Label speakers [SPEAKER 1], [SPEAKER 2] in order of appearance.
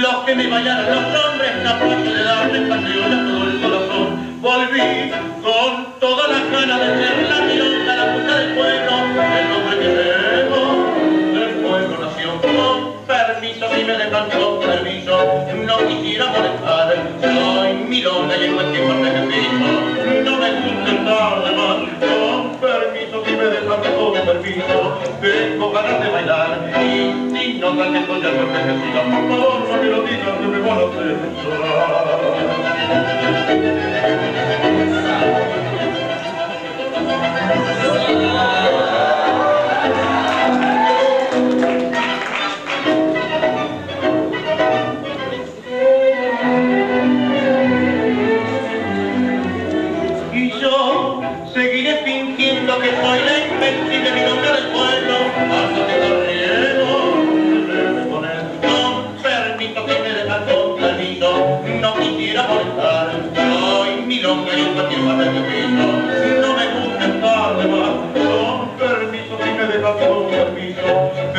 [SPEAKER 1] los que me vayan los hombres capaces de darme pasión a todo el corazón. Volví con todas las ganas de ser la milonga, la puta del pueblo, el hombre que llevo del pueblo nación. Con permiso, si me dejan con permiso, no quisiera molestar, soy milonga y en cualquier parte que ganas de bailar. Y si no cantes con el fuerte que siga, por favor, no me lo digas que me van a Y yo seguiré que me